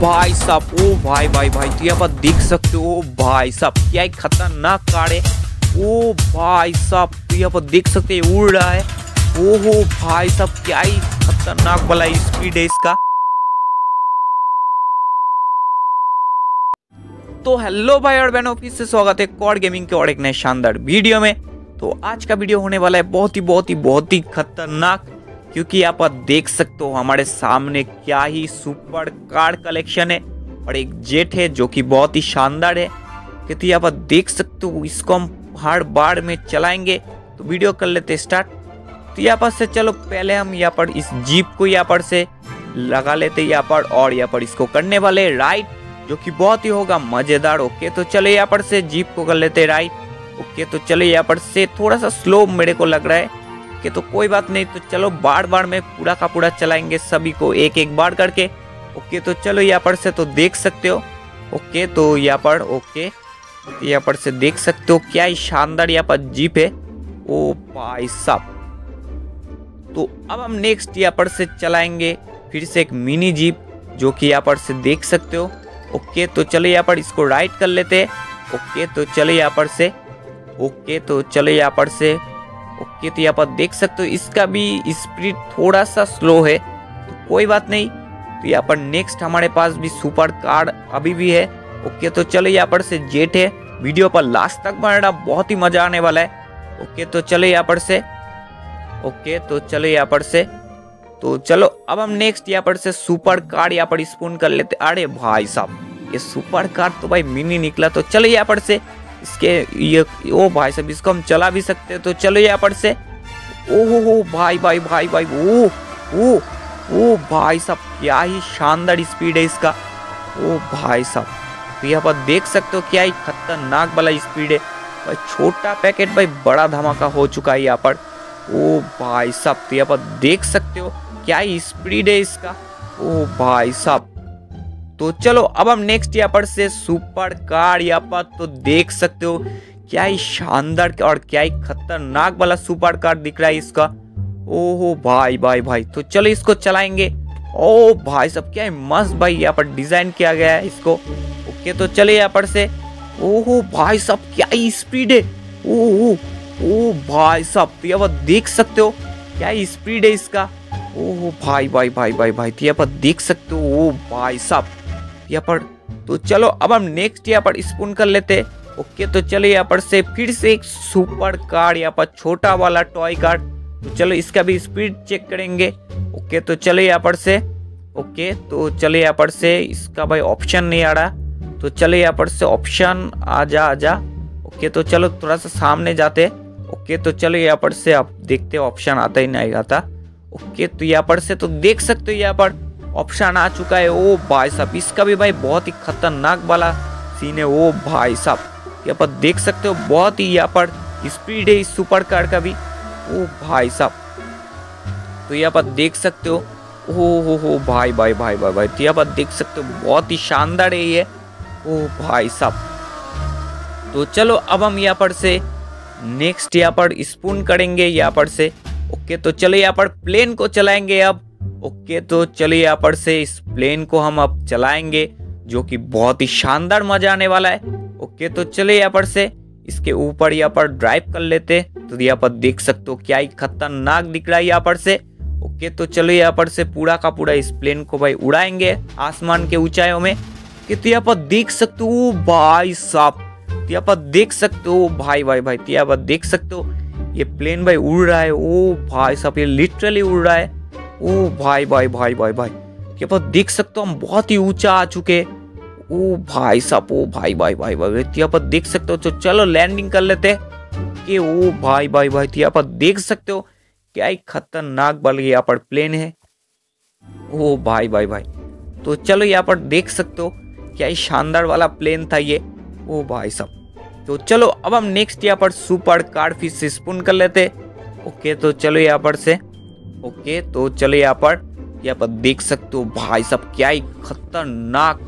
भाई साहब, ओ भाई भाई भाई तो यहाँ पर देख सकते हो भाई साहब, क्या खतरनाक कार है। ओ भाई साहब तो यहाँ पर देख सकते हैं, उड़ रहा है। ओ हो भाई साहब, क्या ही खतरनाक वाला स्पीड है इसका। तो हेलो भाई और बहनों, फिर से स्वागत है कॉड गेमिंग के और एक नए शानदार वीडियो में। तो आज का वीडियो होने वाला है बहुत ही बहुत ही बहुत ही खतरनाक क्योंकि आप देख सकते हो हमारे सामने क्या ही सुपर कार कलेक्शन है और एक जेट है जो कि बहुत ही शानदार है। क्योंकि आप देख सकते हो, इसको हम हर बार में चलाएँगे। तो वीडियो कर लेते स्टार्ट। तो यहाँ पर से चलो, पहले हम यहाँ पर इस जीप को यहाँ पर से लगा लेते यहाँ पर और यहाँ पर इसको करने वाले राइट जो कि बहुत ही होगा, मज़ेदार। ओके तो चले यहाँ पर से जीप को कर लेते राइट ओके तो चले यहाँ पर से थोड़ा सा स्लो मेरे को लग रहा है। ओके तो कोई बात नहीं तो चलो बार बार में पूरा का पूरा चलाएँगे सभी को एक एक बार करके। ओके तो चलो यहाँ पर से तो देख सकते हो। ओके तो यहाँ पर, ओके यहाँ पर से देख सकते हो क्या शानदार यहाँ पर जीप है। ओ भाई साहब। तो अब हम नेक्स्ट यहाँ पर से चलाएँगे फिर से एक मिनी जीप, जो कि यहाँ पर से देख सकते हो। ओके तो चलो यहाँ पर इसको राइट कर लेते हैं। ओके तो चलो यहाँ पर से, ओके तो चलो यहाँ पर से ओके तो यहाँ पर देख सकते हो, इसका भी स्पीड थोड़ा सा स्लो है तो कोई बात नहीं। तो यहाँ पर नेक्स्ट हमारे पास भी सुपर कार अभी भी है। ओके तो चलो यहाँ पर से जेट है। वीडियो पर लास्ट तक बनाना बहुत ही मज़ा आने वाला है। ओके तो चलो यहाँ पर से। ओके तो चलो यहाँ पर से। तो चलो, अब हम नेक्स्ट यहाँ पर से सुपर कार यहाँ पर स्पून कर लेते अरे भाई साहब, ये सुपर कार तो भाई मिनी निकला तो चलो यहाँ पर से। इसके ये, ओ भाई साहब, इसको हम चला भी सकते हैं तो चलो यहाँ पर से। ओ हो हो भाई भाई भाई भाई, ओ ओ ओ भाई साहब, क्या ही शानदार स्पीड है इसका। ओ भाई साहब तो यहाँ पर देख सकते हो क्या ही खतरनाक वाला स्पीड है। भाई, छोटा पैकेट भाई, बड़ा धमाका हो चुका है यहाँ पर। ओ भाई साहब तो यहाँ पर देख सकते हो क्या ही स्पीड है इसका। ओ भाई साहब तो चलो, अब हम नेक्स्ट यहाँ पर से सुपर कार यहाँ पर तो देख सकते हो। क्या ही शानदार और क्या ही खतरनाक वाला सुपर कार दिख रहा है इसका। ओहो भाई भाई भाई तो चलो इसको चलाएँगे। ओ भाई साहब क्या है मस्त भाई, यहाँ पर डिज़ाइन किया गया है इसको। ओके तो चले यहाँ पर से। ओहो भाई साहब क्या ही स्पीड है। ओहो, ओ भाई साहब तो यहाँ पर देख सकते हो। क्या स्पीड है इसका। ओहो भाई भाई भाई भाई भाई तो यहाँ पर देख सकते हो। ओ भाई साहब यहाँ पर तो चलो, अब हम नेक्स्ट यहाँ पर स्पून कर लेते। ओके तो चलो यहाँ पर से फिर से एक सुपर कार यहाँ पर, छोटा वाला टॉय कार तो चलो, इसका भी स्पीड चेक करेंगे। ओके तो चलो यहाँ पर से। ओके तो चलो यहाँ पर से, इसका भाई ऑप्शन नहीं आ रहा। तो चलो यहाँ पर से ऑप्शन आ जा आ जा ओके तो चलो, थोड़ा सा सामने जाते। ओके तो चलो यहाँ पर से आप देखते ऑप्शन आता ही नहीं आता ओके तो यहाँ पर से तो देख सकते हो यहाँ पर। ऑप्शन आ चुका है। ओ भाई साहब, इसका भी भाई बहुत ही खतरनाक वाला सीन है। ओ भाई साहब यहाँ पर देख सकते हो, बहुत ही यहाँ पर स्पीड है इस सुपर कार का भी। ओ भाई साहब तो यहाँ पर देख सकते हो। ओ, हो हो, भाई भाई भाई भाई भाई तो यहाँ पर देख सकते हो, बहुत ही शानदार है ये। ओ भाई साहब तो चलो अब हम यहाँ पर से नेक्स्ट यहाँ पर स्पून करेंगे, यहाँ पर से। ओके तो चलो यहाँ पर प्लेन को चलाएँगे अब। ओके तो चलिए यहाँ पर से इस प्लेन को हम अब चलाएँगे, जो कि बहुत ही शानदार मज़ा आने वाला है। ओके तो चलिए यहाँ पर से इसके ऊपर यहाँ पर ड्राइव कर लेते तो यहाँ पर देख सकते हो क्या ही खतरनाक दिख रहा है यहाँ पर से। ओके तो चलो यहाँ पर से पूरा का पूरा इस प्लेन को भाई उड़ाएँगे आसमान के ऊंचाइयों में। कि तो यहाँ पर देख सकते हो भाई साहब तो यहाँ पर देख सकते हो भाई भाई भाई तो यहाँ पर देख सकते हो, ये प्लेन भाई उड़ रहा है, ओ भाई साहब, ये लिटरली उड़ रहा है। ओ भाई भाई भाई भाई भाई के पास देख सकते हो हम बहुत ही ऊँचा आ चुके ओ भाई साहब ओ भाई भाई भाई भाई यहाँ पर देख सकते हो तो चलो लैंडिंग कर लेते कि ओ भाई भाई भाई यहाँ पर देख सकते हो क्या ही खतरनाक बल यहाँ पर प्लेन है ओ भाई भाई भाई तो चलो यहाँ पर देख सकते हो क्या ही शानदार वाला प्लेन था ये ओ भाई साहब तो चलो अब हम नेक्स्ट यहाँ पर सुपर कार फ़िश स्पून कर लेते ओके तो चलो यहाँ पर से ओके तो चलो यहाँ पर। यहाँ पर देख सकते हो भाई साहब, क्या ही खतरनाक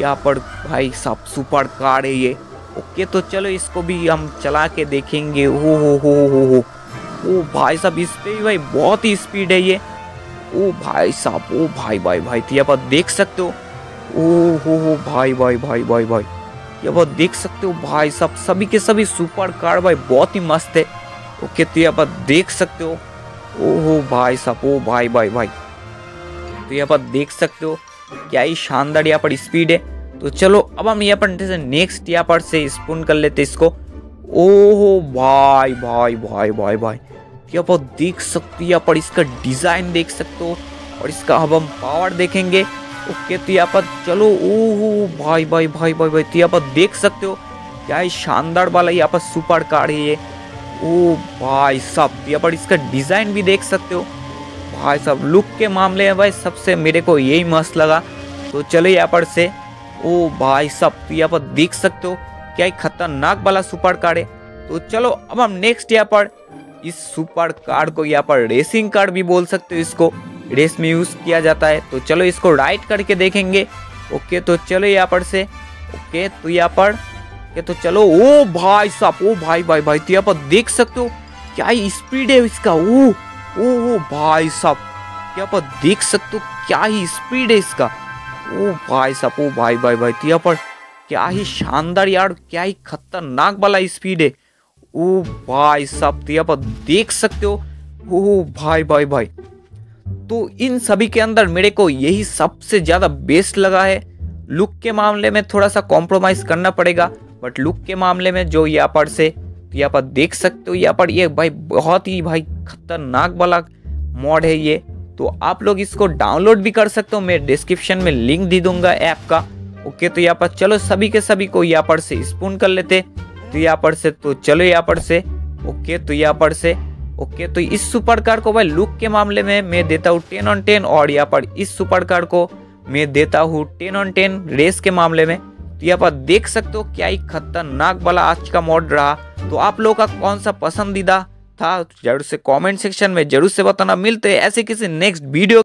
यहाँ पर भाई साहब, सुपर कार है ये। ओके तो चलो इसको भी हम चला के देखेंगे। हो हो हो हो हो। ओ भाई साहब, इस पे भी भाई बहुत ही स्पीड है ये। ओ भाई साहब, ओ भाई भाई भाई तो यहाँ पर देख सकते हो। ओ, हो हो, भाई भाई भाई भाई भाई। ये बहुत देख सकते हो भाई साहब, सभी के सभी सुपर कार भाई बहुत ही मस्त है। ओके तो यहाँ पर देख सकते हो। ओ हो भाई साहब, ओ भाई भाई भाई। तो यहाँ पर देख सकते हो, क्या ही शानदार यहाँ पर स्पीड है। तो चलो, अब हम यहाँ पर नेक्स्ट यहाँ पर से स्पून कर लेते इसको। ओहो भाई भाई भाई भाई भाई। यहाँ पर देख सकते हो, यहाँ पर इसका डिज़ाइन देख सकते हो, और इसका अब हम पावर देखेंगे। ओके तो यहाँ पर चलो, ओहो भाई भाई भाई भाई भाई। तो यहाँ पर देख सकते हो, क्या ही शानदार वाला यहाँ पर सुपर कार है ये। ओ भाई साहब यहाँ पर इसका डिज़ाइन भी देख सकते हो। भाई साहब, लुक के मामले में भाई सबसे मेरे को यही मस्त लगा। तो चलो यहाँ पर से। ओ भाई साहब तो यहाँ पर देख सकते हो, क्या ही खतरनाक वाला सुपर कार है। तो चलो, अब हम नेक्स्ट यहाँ पर। इस सुपर कार को यहाँ पर रेसिंग कार भी बोल सकते हो इसको। रेस में यूज़ किया जाता है। तो चलो इसको राइट करके देखेंगे। ओके तो चलो यहाँ पर से। ओके तो यहाँ पर ये तो चलो, ओ भाई साहब, ओ भाई भाई भाई तो पर देख सकते हो, क्या ही स्पीड है इसका, ओ ओ ओ भाई साहब यहाँ पर देख सकते हो, क्या ही स्पीड है इसका, ओ भाई साहब, ओ भाई भाई भाई तो पर क्या ही शानदार यार, क्या ही खतरनाक वाला स्पीड है, ओ भाई साहब तो पर देख सकते हो, ओ भाई भाई भाई तो इन सभी के अंदर मेरे को यही सबसे ज़्यादा बेस्ट लगा है लुक के मामले में थोड़ा सा कॉम्प्रोमाइज करना पड़ेगा बट लुक के मामले में जो यहाँ पर से तो यहाँ पर देख सकते हो, यहाँ पर ये भाई बहुत ही भाई खतरनाक वाला मॉड है ये। तो आप लोग इसको डाउनलोड भी कर सकते हो, मैं डिस्क्रिप्शन में लिंक दे दूँगा ऐप का। ओके तो यहाँ पर चलो, सभी के सभी को यहाँ पर से स्पून कर लेते। तो यहाँ पर से तो चलो यहाँ पर से। ओके तो यहाँ पर से। ओके तो इस सुपर कार को भाई लुक के मामले में मैं देता हूँ टेन ऑन टेन और यहाँ पर इस सुपर कार को मैं देता हूँ टेन ऑन टेन रेस के मामले में। तो यहाँ पर देख सकते हो क्या ही खतरनाक वाला आज का मॉड रहा। तो आप लोगों का कौन सा पसंदीदा था? ज़रूर से कमेंट सेक्शन में ज़रूर से बताना। मिलते हैं ऐसे किसी नेक्स्ट वीडियो